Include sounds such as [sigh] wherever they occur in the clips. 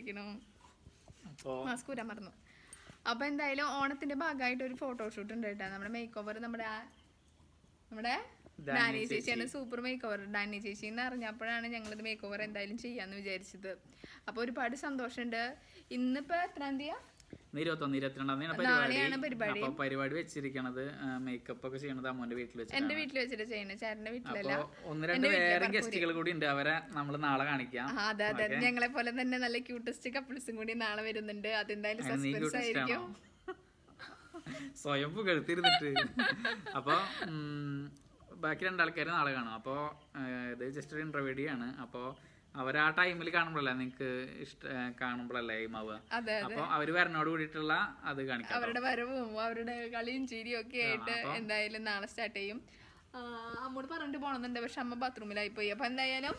ഇരിക്കണു. Mask ഊരാൻ മറന്നു. അപ്പൊ എന്തായാലും ഓണത്തിന്റെ ഭാഗമായിട്ട് ഒരു ഫോട്ടോഷൂട്ട് ഉണ്ട് കേട്ടോ. നമ്മുടെ മേക്ക് ഓവർ നമ്മുടെ നമ്മുടെ ഡാനി ചേച്ചിയാണ് സൂപ്പർ മേക്ക് ഓവർ ഡാനി ചേച്ചി എന്ന് അറിഞ്ഞപ്പോഴാണ് ഞങ്ങളിത് മേക്ക് ഓവർ എന്തായാലും ചെയ്യാന്ന് വിചാരിച്ചത്. അപ്പൊ ഒരുപാട് സന്തോഷമുണ്ട്. ഇന്നിപ്പോ എത്രാം തീയതിയാ? ഇന്ന് ഇരുപത്തൊന്ന് ഇരുപത്തിരണ്ടാം പരിപാടി. അപ്പൊ പരിപാടി വെച്ചിരിക്കണത് മേക്കപ്പ് ഒക്കെ ചെയ്യണത് അമ്മോന്റെ വീട്ടിൽ എന്റെ വെച്ചിട്ടാണ് വീട്ടിൽ വെച്ചിട്ട് ചെയ്യണേ ചേട്ടന്റെ വീട്ടിലല്ല. ഒന്ന് രണ്ട് വേറെ ഗസ്റ്റുകൾ കൂടി ഉണ്ട്. അവരെ നമ്മൾ നാളെ കാണിക്കാം. അതെ അതെ. ഞങ്ങളെ പോലെ തന്നെ നല്ല ക്യൂട്ടസ്റ്റ് കപ്പിൾസും കൂടി നാളെ വരുന്നുണ്ട്. അതെന്തായാലും സസ്പെൻസ് ആയിരിക്കും? സ്വയം പുകഴ്ത്തിരുന്നിട്ട് അപ്പൊ ബാക്കി രണ്ടാൾക്കാര് നാളെ കാണും. അപ്പൊ ഇത് ജസ്റ്റ് ഒരു ഇന്റർവ്യൂ ആണ് അപ്പൊ അവർ ആ ടൈമിൽ കാണുമ്പോഴല്ലേ നിങ്ങക്ക് ഇഷ്ട കാണുമ്പോഴല്ലേ അതെ അപ്പൊ അവർ വരണോട് കൂടിയിട്ടുള്ള അത് കാണിക്കാം അവരുടെ വരവും അവരുടെ കളിയും ചിരിയും ഒക്കെ ആയിട്ട് എന്തായാലും നാളെ സ്റ്റാർട്ട് ചെയ്യും. അമ്മോട് പറഞ്ഞിട്ട് പോണെന്നുണ്ട് പക്ഷെ അമ്മ ബാത്റൂമിലായി പോയി. അപ്പൊ എന്തായാലും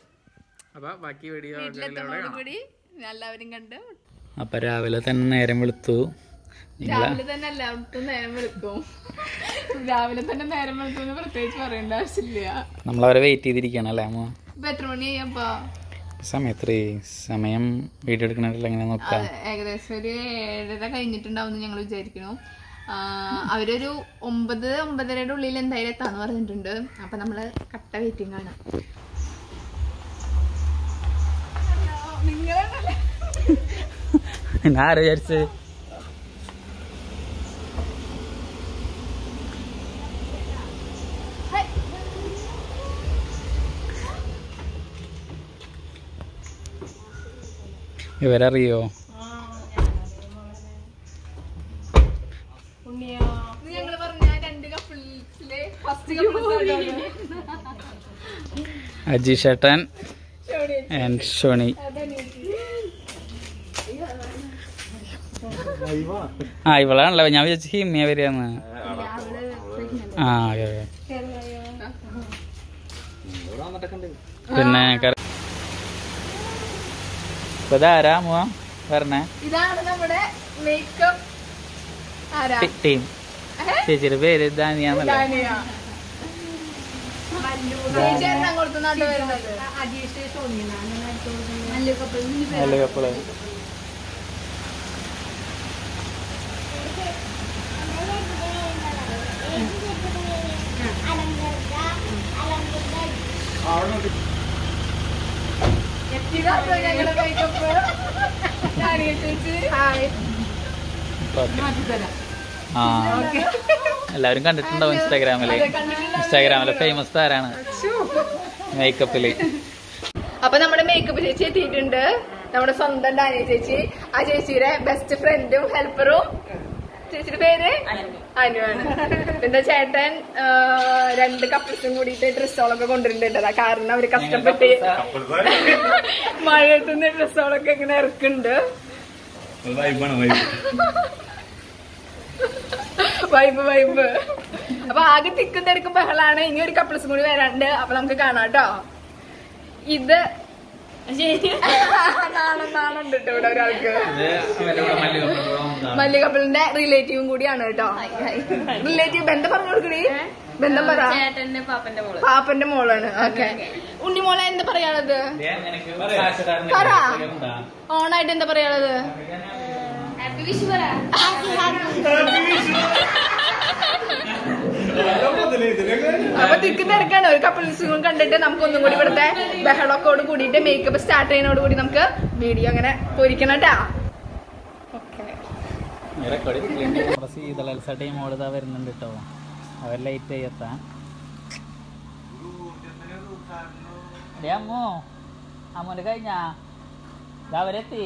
അപ്പൊ ബാക്കി വീഡിയോ കൂടി എല്ലാവരും കണ്ട് അപ്പൊ രാവിലെ തന്നെ നേരം വെളുത്തു. രാവിലെ തന്നെ എല്ലാവർക്കും നേരം വെളുക്കും. രാവിലെ തന്നെ നേരം വെളുത്തു എന്ന് പ്രത്യേകിച്ച് പറയേണ്ട ആവശ്യമില്ല. നമ്മളവരെ വെയിറ്റ് ചെയ്തിരിക്കണം അല്ലേ അമ്മ? ഇപ്പൊ എത്ര മണിയായപ്പോ സമയത്ത് സമയം വീഡിയോ എടുക്കണില്ല എങ്ങനെ നോക്കാം? ഏകദേശം ഒരു ഏഴര കഴിഞ്ഞിട്ടുണ്ടാവും ഞങ്ങൾ വിചാരിക്കുന്നു. ആ, അവരൊരു ഒമ്പത് ഒമ്പതരയുടെ ഉള്ളിൽ എന്തായാലും എത്താന്ന് പറഞ്ഞിട്ടുണ്ട്. അപ്പൊ നമ്മൾ കട്ട വെയിറ്റിംഗ് ആണ്. ഞാൻ [laughs] ആരാ വിചാരിച്ചത് ഇവരറിയോ കപ്പിൾസ് അജീഷേട്ടൻ ആൻഡ് ഷോണി. ആ ഇവളാണല്ലോ. ഞാൻ വിചാരിച്ചു ഹിമ്മിയ വരികയെന്ന്. ആ ഓക്കെ ഓക്കെ. പിന്നെ ഇപ്പൊ ഇതാരാ മുവ വരണേ ഇതാണ് നമ്മുടെ മേക്കപ്പ് ആരാ? ടീം ചേച്ചിയുടെ പേര് ദാനിയാന്നല്ലേ നല്ല കപ്പൾ എല്ലാവരും കണ്ടിട്ടുണ്ടാവും ഇൻസ്റ്റാഗ്രാമിൽ. ഇൻസ്റ്റാഗ്രാമിലെ ഫേമസ് താരാണ്. മേക്കപ്പിൽ അപ്പൊ നമ്മുടെ മേക്കപ്പ് ചേച്ചി എത്തിയിട്ടുണ്ട്. നമ്മുടെ സ്വന്തം ഡാനിയ ചേച്ചി ആ ചേച്ചിയുടെ ബെസ്റ്റ് ഫ്രണ്ടും ഹെൽപ്പറും ചേച്ചിയുടെ പേര്? അനുവാണ്. എന്താ ചേട്ടൻ രണ്ട് കപ്പിൾസും കൂടിയിട്ട് ഡ്രസ്സുകളൊക്കെ കൊണ്ടുവരുന്നുണ്ട് കാരണം അവർ കഷ്ടപ്പെട്ട് മഴയത്തുനിന്ന് ഡ്രസ്സുകളൊക്കെ ഇങ്ങനെ ഇറക്കുന്നുണ്ട്. വൈബ് വൈബ് അപ്പൊ ആകെ തിക്കും തിരക്കും ബഹളാണ്. ഇനി ഒരു കപ്പിൾസും കൂടി വരാണ്ട് അപ്പൊ നമുക്ക് കാണാം കേട്ടോ. ഇത് നാണം നാണുണ്ട് കേട്ടോ ഇവിടെ ഒരാൾക്ക് മല്ലി കപ്പിളിന്റെ റിലേറ്റീവും കൂടിയാണ് കേട്ടോ. റിലേറ്റീവ് ബന്ധം പറഞ്ഞു കൊടുക്കണേ ബന്ധം പറ. പാപ്പന്റെ പാപ്പന്റെ മോളാണ്. ഓക്കെ ഉണ്ണിമോളെ എന്താ പറയാനുള്ളത്? പറ. ഓണായിട്ട് എന്താ പറയാനുള്ളത്? ഹാപ്പി വിഷു പറ അപ്പൊ തിക്ക് തിരക്കാണ് ഒരു കപ്പിൾസും കണ്ടിട്ട് നമുക്ക് ഒന്നും കൂടി ഇവിടുത്തെ ബഹളക്കോട് കൂടിയിട്ട് മേക്കപ്പ് സ്റ്റാർട്ട് ചെയ്യുന്നതോട് കൂടി നമുക്ക് വീഡിയോ അങ്ങനെ പൊരിക്കണം കേട്ടാ ഓക്കെ സീതളൽസ ടീം ഓടുതാ വരുന്നുണ്ട് കേട്ടോ അവർ ലൈറ്റ് എത്താൻ അമ്മോ അമ്മോന്റെ കഴിഞ്ഞാ? അവരെത്തി.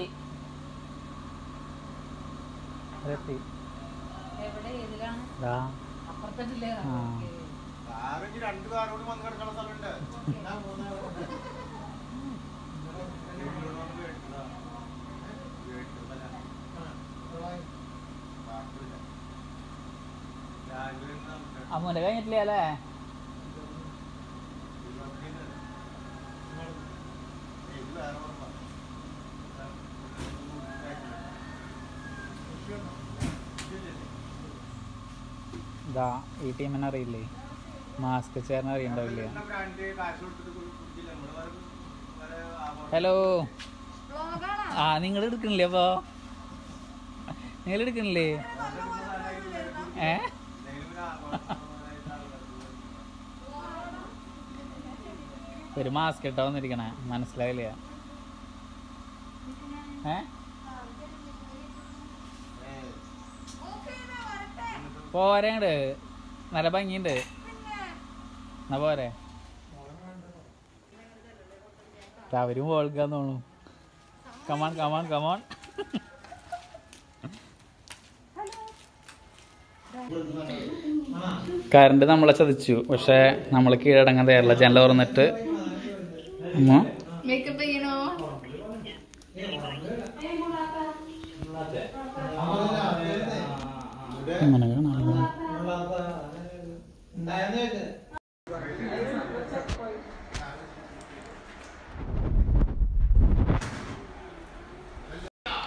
അവരെത്തി. ദാ. ആ. അമ്മോന്റെ കഴിഞ്ഞിട്ടില്ല അല്ലേ? ഇതാ ഈ ടീമിനെ അറിയില്ലേ? മാസ്ക് ചേർന്ന് അറിയണ്ടാവില്ല? ഹലോ ആ നിങ്ങൾ എടുക്കണില്ലേ അപ്പോ? നിങ്ങൾ എടുക്കണില്ലേ? ഏ? ഒരു മാസ്ക് ഇട്ടാ വന്നിരിക്കണേ. മനസ്സിലായില്ല? ഏ? പോരങ്ങട് നല്ല ഭംഗിയുണ്ട്. എന്നാ പോരെ. അവരും ഓൾക്കാന്ന് തോന്നുന്നു. കമാൺ കമാൺ കമാൺ കറണ്ട് നമ്മളെ ചതിച്ചു. പക്ഷെ നമ്മൾ കീഴടങ്ങാൻ തയ്യാറില്ല. ജനൽ തുറന്നിട്ട്. അമ്മ മേക്കപ്പ് ചെയ്യണോ?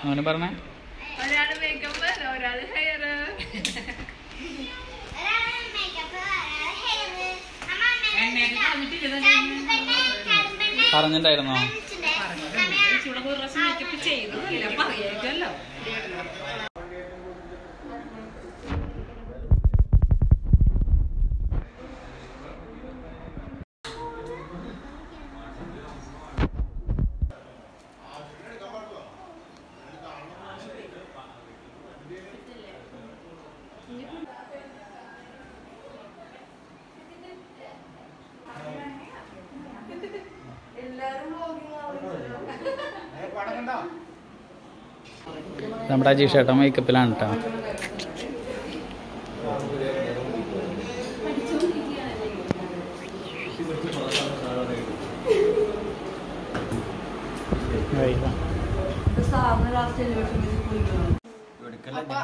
അങ്ങനെ പറഞ്ഞേ. ഒരാൾ മേക്കപ്പ് ഒരാൾ ഹെയർ പറഞ്ഞിട്ടുണ്ടായിരുന്നോ? നമ്മുടെ അജീഷ് ചേട്ടൻ മേക്കപ്പിലാണ് കേട്ടോ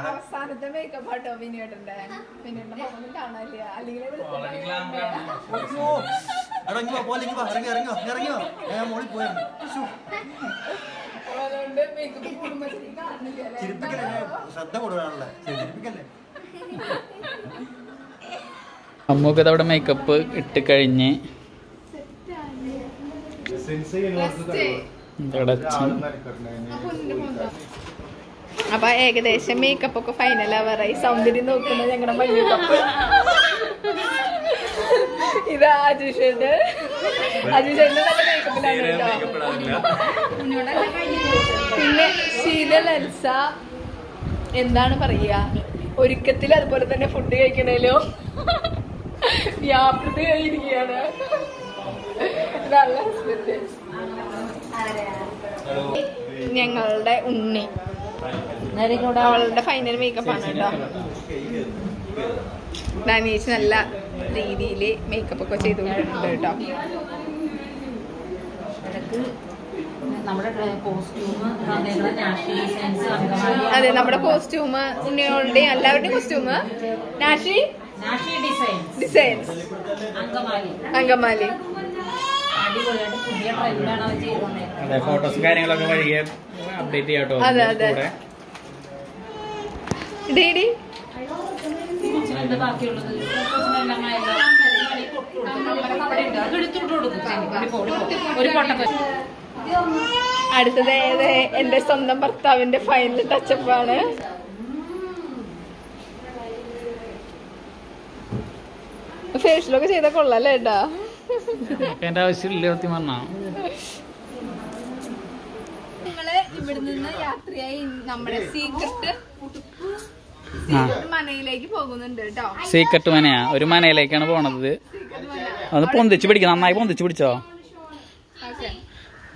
അവസാനത്തെ മേക്കപ്പ് ആട്ടോ വിനിയോട്ടന്റെ വിനിയോട്ടന്റെ മുഖം കാണാനില്ല. അല്ലെങ്കിൽ ഇറങ്ങി വാ പോലെ ഇറങ്ങി വാ ഇറങ്ങി ഇറങ്ങി വാ. ഇറങ്ങി വാ. ഞാൻ മോളിൽ പോയിരുന്നു ചിരിപ്പിക്കല്ലേ? ശ്രദ്ധ അവിടെ മേക്കപ്പ് ഇട്ട് കഴിഞ്ഞ്. അപ്പൊ ഏകദേശം മേക്കപ്പ് ഒക്കെ ഫൈനൽ ആവാറായി. സൗന്ദര്യം നോക്കുന്ന ഞങ്ങളുടെ മേക്കപ്പ് [laughs] ഇതാ അജുഷന്റെ പിന്നെ ശീല ലൽസ എന്താണ് പറയുക ഒരുക്കത്തിൽ അതുപോലെ തന്നെ ഫുഡ് കഴിക്കണേലോ വ്യാപൃതയായിരിക്കുകയാണ് നല്ല ഞങ്ങളുടെ ഉണ്ണി. അവളുടെ ഫൈനൽ മേക്കപ്പ് ആണ് കേട്ടോ. ഡാനീഷ് നല്ല രീതിയിൽ മേക്കപ്പ് ഒക്കെ ചെയ്തുകൊണ്ടിട്ടുണ്ട് കേട്ടോ. അതെ നമ്മുടെ കോസ്റ്റ്യൂം ഉണ്ണികളുടെ എല്ലാവരുടെയും കോസ്റ്റ്യൂം നാഷി ഡിസൈൻസ് അങ്കമാലി. ഫോട്ടോസും കാര്യങ്ങളൊക്കെ വഴിയെ അപ്ഡേറ്റ് ചെയ്യാട്ടോ അതെ, അതെ. ഡേഡി ബാക്കിയുള്ളത്? അടുത്തത് ഏത്? എന്റെ സ്വന്തം ഭർത്താവിന്റെ ഫൈനൽ ടച്ചപ്പ് ആണ്. ഫേഷ്യലൊക്കെ ചെയ്ത കൊള്ളാല്ലേ ഏട്ടാ? എന്റെ ആവശ്യമില്ല സത്യം പറഞ്ഞാ. ഞങ്ങൾ ഇവിടെ നിന്ന് യാത്രയായി. നമ്മുടെ സീക്രട്ട് ആ മനയിലേക്ക് പോകുന്നുണ്ട് കേട്ടോ സീക്രട്ട് മനയാ. ഒരു മനയിലേക്കാണ് പോണത്. അത് പൊന്തിച്ച് പിടിക്കും. നന്നായി പൊന്തിച്ച് പിടിച്ചോ?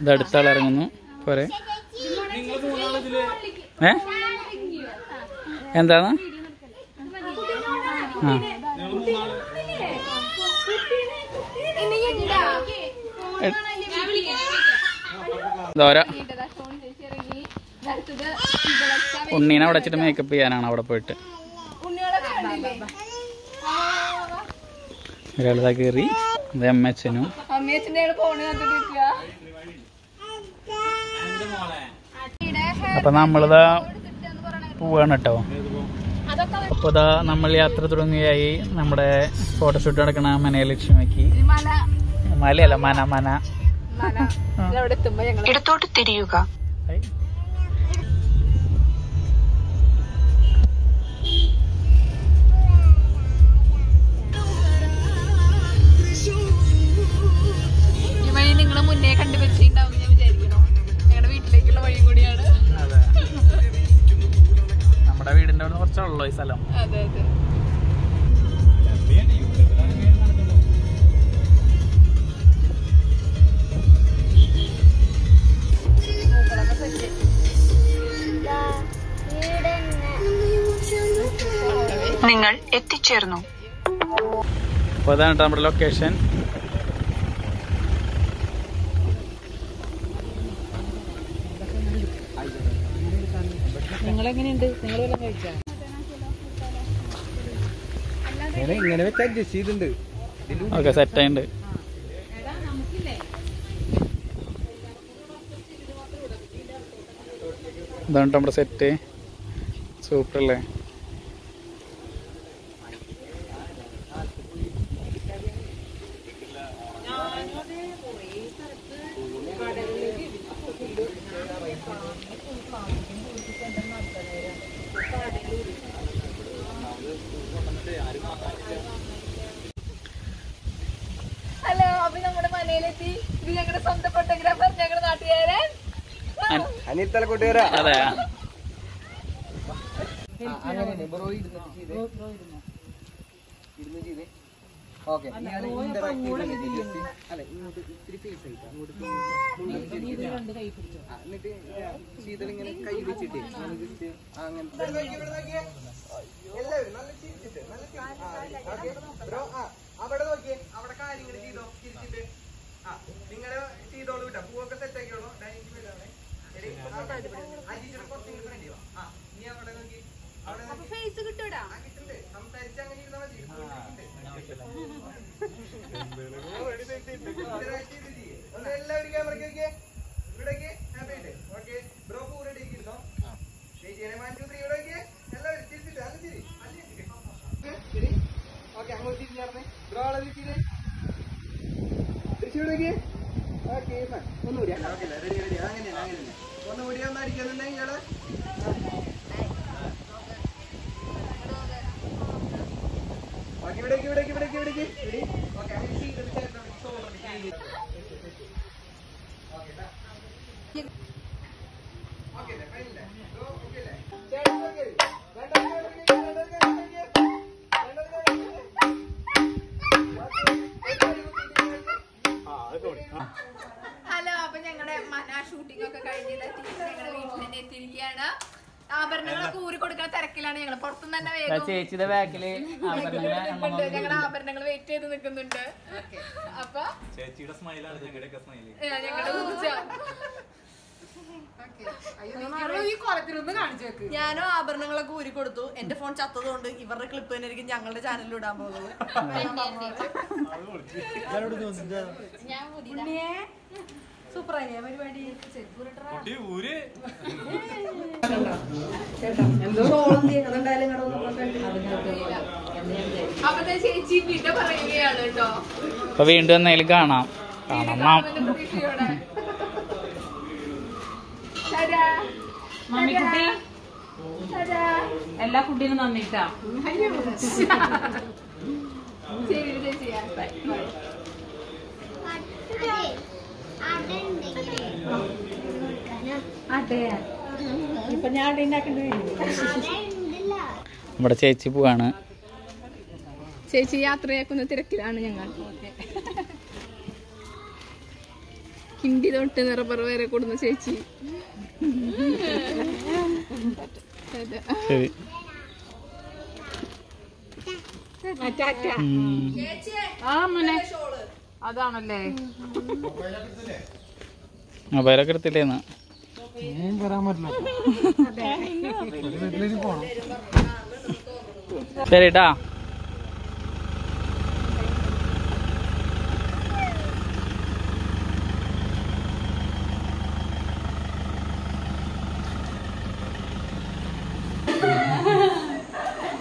ഇത് അടുത്ത ആൾ ഇറങ്ങുന്നു. പോരെ. ഏ? എന്താണ് ആ. ദോര ഉണ്ണീനെ അവിടെ വെച്ചിട്ട് മേക്കപ്പ് ചെയ്യാനാണ് അവിടെ പോയിട്ട്. ഒരാളിതാ കയറി ഇത് എം എച്ചനും അപ്പൊ നമ്മളിതാ പോവാണ് കേട്ടോ. അപ്പൊ ഇതാ നമ്മൾ യാത്ര തുടങ്ങുകയായി. നമ്മുടെ ഫോട്ടോഷൂട്ട് നടക്കണ മനയെ ലക്ഷ്യമാക്കി മല മലയല്ല മന മന. എടുത്തോട്ട് ഇടത്തോട്ട് തിരിയുക. അപ്പോൾ അതാണ് കേട്ടോ നമ്മുടെ ലൊക്കേഷൻ നിങ്ങളെങ്ങനെയുണ്ട്? നിങ്ങൾ വല്ലതും കഴിച്ചാ? ഇങ്ങനെ വെച്ച് അഡ്ജസ്റ്റ് ചെയ്തിട്ടുണ്ട്. ഓക്കെ സെറ്റ് ആയിട്ടുണ്ട്. ഇതാണ് ട്ടോ നമ്മുടെ സെറ്റ് സൂപ്പർ അല്ലേ ഹലോ അപ്പൊ നമ്മുടെ മനയിലെത്തി ഇത് ഞങ്ങളുടെ സ്വന്തം ഫോട്ടോഗ്രാഫർ ഞങ്ങളുടെ നാട്ടുകാരൻ അനിത്തല കൂട്ടുകാരാ അതെ അങ്ങനെ ബ്രോ ഇരുന്നിട്ട് ചെയ്തേ ഇരുന്ന് ചെയ്തേ ഓക്കെ ഇയാൾ ഇന്ററാക്ട് ജസ്റ്റ് അല്ല ഇങ്ങോട്ട് ഇത്തിരി ഫേസ് ആയിട്ട് അങ്ങോട്ട് എന്നിട്ട് ശീതളിങ്ങനെ കൈ വെച്ചിട്ട് അങ്ങനത്തെ എല്ലാവരും നല്ല ചിരിച്ചിട്ട് നല്ല ഓക്കെ ബ്രോ ആ അവിടെ നോക്കിയേ അവിടെ കാര്യങ്ങൾ ചെയ്തോ ചിരിച്ചിട്ട് ആ നിങ്ങൾ ചെയ്തോളൂ കേട്ടോ പൂവൊക്കെ സെറ്റ് ആക്കിയോളൂ ഡൈനിങ് വരാണേ അജിച്ചിട്ട് കുറച്ചും കൂടി ഫ്രണ്ട് ആ നീ അവിടെ നോക്കി അവിടെ നോക്കി ഫേസ് കിട്ടൂടാ ആ, കിട്ടുന്നുണ്ട്. സംസാരിച്ച് അങ്ങനെ ഇരുന്നാ മതി. Interact ചെയ്യ്. ഒന്ന് എല്ലാവരും ക്യാമറയ്ക്ക് ഹാപ്പി. Okay. ബ്രോ കൂടെ three ഇവിടെ. Okay, അങ്ങോട്ട് ബ്രോ Bro അവിടെ തിരിച്ചിട്ട്. ഒന്നുകൂടി. ഓക്കേ, ഇവിടേക്ക് ഇവിടേക്ക് ഇവിടേക്ക് ഇവിടേക്ക് ഇവിടേ. ആഭരണങ്ങളൊക്കെ ഊരി കൊടുക്കുന്ന തിരക്കിലാണ് ഞങ്ങൾ പുറത്തുനിന്ന് തന്നെ വേഗം ചേച്ചിയുടെ ബാക്കിൽ. ഞങ്ങളുടെ ആഭരണങ്ങൾ വെയിറ്റ് ചെയ്ത് നിൽക്കുന്നുണ്ട്. അപ്പൊ ചേച്ചിയുടെ സ്മൈലാണ് ഞങ്ങളുടെയൊക്കെ സ്മൈൽ. ഞങ്ങളുടെ ഊർജ ഞാനും ആഭരണങ്ങളൊക്കെ ഊരി കൊടുത്തു. എന്റെ ഫോൺ ചത്തതുകൊണ്ട് ഇവരുടെ ക്ലിപ്പ് തന്നെ ആയിരിക്കും ഞങ്ങളുടെ ചാനലിൽ ഇടാൻ പോകുന്നത്. [laughs] ഞാൻ അപ്പൊ ദേ ചേച്ചി വിട പറയുകയാണ് കേട്ടോ. അപ്പൊ വീണ്ടും എന്തെങ്കിലും കാണാം. കാണണം. എല്ലാ ഫുഡിനും നന്ദിട്ടാ. ശരി നമ്മുടെ ചേച്ചി പോവാണ്. ചേച്ചി യാത്രയാക്കുന്ന തിരക്കിലാണ് ഞങ്ങൾ. കിണ്ടി തൊട്ട് നിറപ്പറ വരെ കൊടുന്ന ചേച്ചി. ശരി. ആ മോനെ. അതാണല്ലേ? മൊബൈലൊക്കെ എടുത്തില്ലേന്ന്. ശരിട്ടാ.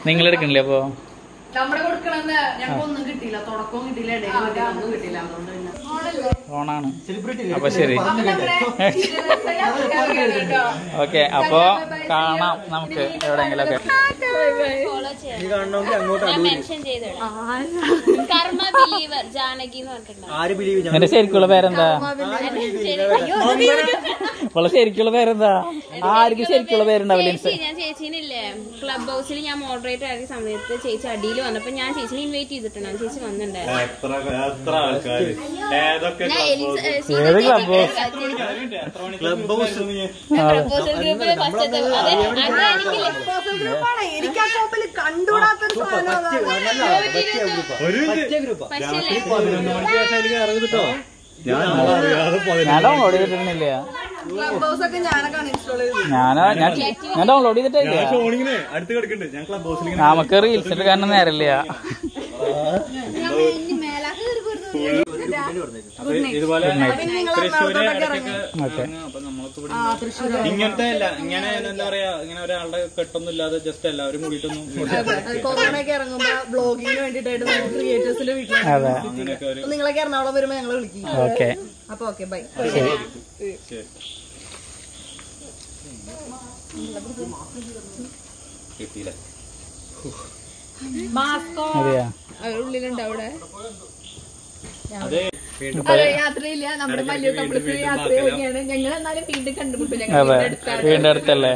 നിങ്ങൾ എടുക്കണില്ലേ അപ്പോ? നമ്മുടെ കൊടുക്കണമെന്ന് ഞങ്ങൾക്ക് ഒന്നും കിട്ടിയില്ല. തുടക്കവും കിട്ടിയില്ല കിട്ടിയില്ല ഒന്നും കിട്ടിയില്ല. അതുകൊണ്ട് പിന്നെ ഓണാണ്. അപ്പൊ ശരി. ഓക്കെ അപ്പൊ [laughs] കാണാം നമുക്ക് എവിടെയെങ്കിലും ഒക്കെ എന്റെ ശരിക്കുള്ള പേരെന്താ? അയ്യോ, അവളെ ശരിക്കുള്ള പേരെന്താ? ആർക്ക് ശരിക്കുള്ള പേരുണ്ടാവില്ല ചേച്ചി ഞാൻ ചേച്ചീനില്ലേ? ക്ലബ് ഹൗസിൽ ഞാൻ മോഡറേറ്റർ ആയ സമയത്ത് ചേച്ചി അടിയിൽ വന്നപ്പോ ഞാൻ ചേച്ചിനെ ഇൻവൈറ്റ് ചെയ്തിട്ടുണ്ടാവും ചേച്ചി വന്നിട്ടുണ്ടായിരുന്നു ഏത്? ക്ലബ് ഞാൻ ഡൗൺലോഡ് ചെയ്തിട്ടില്ല ക്ലബ് ഹൗസ് ഒക്കെ ഞാനൊക്കെ ഇൻസ്റ്റാൾ ചെയ്തു ഞാനാ ഞാൻ ഞാൻ ഡൗൺലോഡ് ചെയ്തിട്ടില്ല ഷോണിങ്ങിന് അടുത്ത് കിടക്കുന്നുണ്ട് ഞാൻ ക്ലബ് ഹൗസിൽ നമുക്ക് റീൽസ് കാരണം നേരമില്ല ഇതുപോലെ തൃശ്ശൂര് ഇങ്ങനത്തെ അല്ല ഇങ്ങനെ എന്താ പറയാ ഇങ്ങനെ ഒരാളുടെ കെട്ടൊന്നും ഇല്ലാതെ ജസ്റ്റ് എല്ലാവരും കൂടിയിട്ടൊന്നും കൊറോണയൊക്കെ ഇറങ്ങുമ്പോ ബ്ലോഗിങ്ങിന് വേണ്ടിട്ടായിട്ട് ക്രിയേറ്റേഴ്സിന്റെ വീട്ടിൽ അങ്ങനെയൊക്കെ ഒരു നിങ്ങളൊക്കെ എറണാകുളം വരുമ്പോ ഞങ്ങളെ വിളിക്കും. ഓക്കെ. അപ്പൊ ഓക്കെ ബൈ. ശരി. ശരി. കിട്ടിയില്ല. അതെയാ? ഉള്ളിലുണ്ട് അവിടെ? യാത്രയില്ല. നമ്മുടെ മല്ലു കപ്പിൾസ് യാത്ര ചെയ്യുകയാണ് ഞങ്ങൾ എന്നാലും വീണ്ടും കണ്ടുമുട്ടില്ല അതെ. വീടിന്റെ അടുത്തല്ലേ?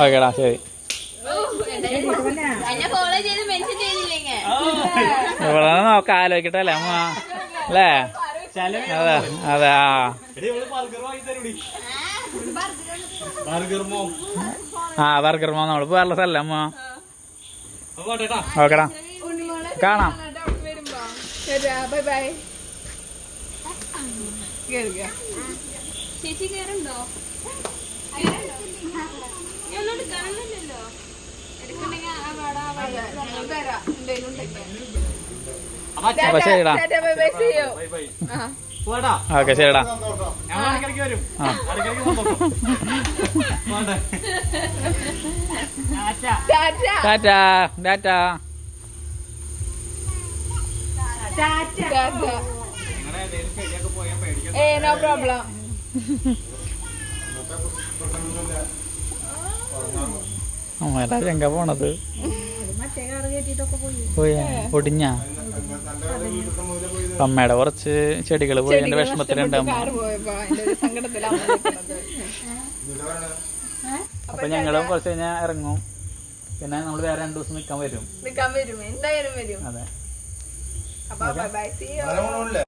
ഓക്കേടാ ശരി. എന്നെ ഫോളോ ചെയ്ത് മെൻഷൻ ചെയ്തില്ലെങ്കിൽ ഇവിടെ നോക്ക ആലോചിക്കട്ടെ അല്ലേ അമ്മ? അല്ലേ? അതെ അതെ ആ. ആ ബർഗർ മോ നമ്മൾ വേറെ സ്ഥലം അമ്മ? ഓക്കെടാ. കാണാം. ബൈ ബൈ ചേച്ചി കേറുണ്ടോ ഞാൻ ഒന്നും എടുക്കാനൊന്നുമില്ലല്ലോ എടുക്കണ്ടെങ്കിൽ ആ വാടാ തരാം എന്തേലും ഉണ്ടെങ്കിൽ അപ്പൊ ശരിടാ ബൈ ബൈ ബൈ ബൈ ആ പോടാ ഓക്കെ ശരിടാ വരും [laughs] ടാറ്റ ടാറ്റ. ഏ നോ പ്രോബ്ലം ചെങ്ക പോണത്. പോയാ ഒടിഞ്ഞ അമ്മയുടെ കുറച്ച് ചെടികൾ പോയി എന്റെ വിഷമത്തിലുണ്ടാവും. അപ്പൊ ഞങ്ങളും കുറച്ച് കഴിഞ്ഞാൽ ഇറങ്ങും. പിന്നെ നമ്മൾ വേറെ രണ്ടു ദിവസം നിൽക്കാൻ വരും. നിക്കാൻ വരും. എന്തായാലും വരും. അതെ. അപ്പൊ ബൈ ബൈ see you